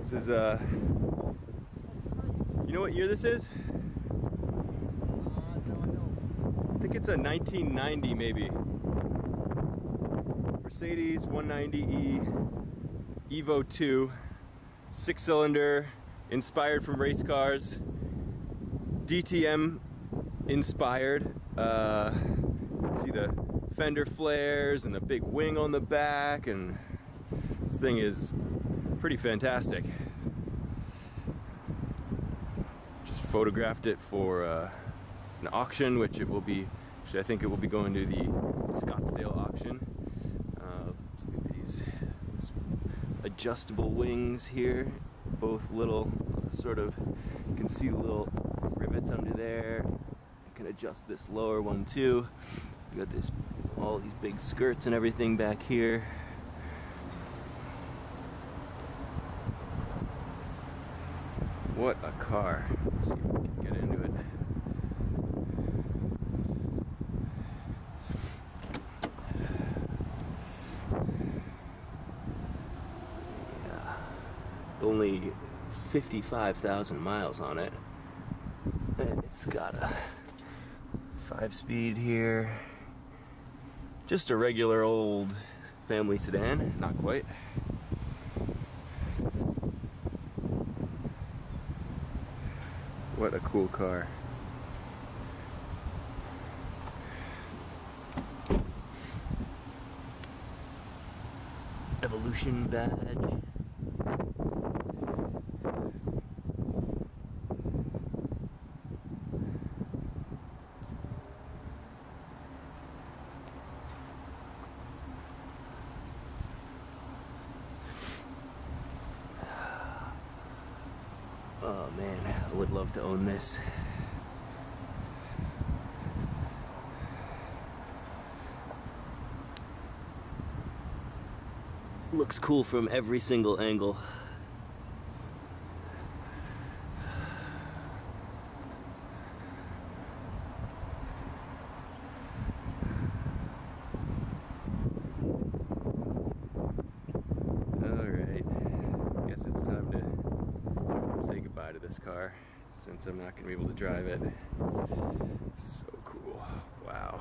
This is, uh, you know what year this is? Uh, I. I think it's a 1990 maybe. Mercedes 190E Evo 2, six cylinder, inspired from race cars, DTM inspired. Uh, see the fender flares and the big wing on the back, and this thing is pretty fantastic. Just photographed it for uh, an auction, which it will be. Actually, I think it will be going to the Scottsdale auction. Uh, let's look at these, these adjustable wings here. Both little, sort of. You can see little rivets under there. You can adjust this lower one too. You got this, all these big skirts and everything back here. What a car. Let's see if we can get into it. Yeah. Only 55,000 miles on it. And it's got a five speed here. Just a regular old family sedan, not quite. What a cool car. Evolution badge. Oh man, I would love to own this. Looks cool from every single angle. Alright, guess it's time to say goodbye to this car since I'm not going to be able to drive it. So cool. Wow.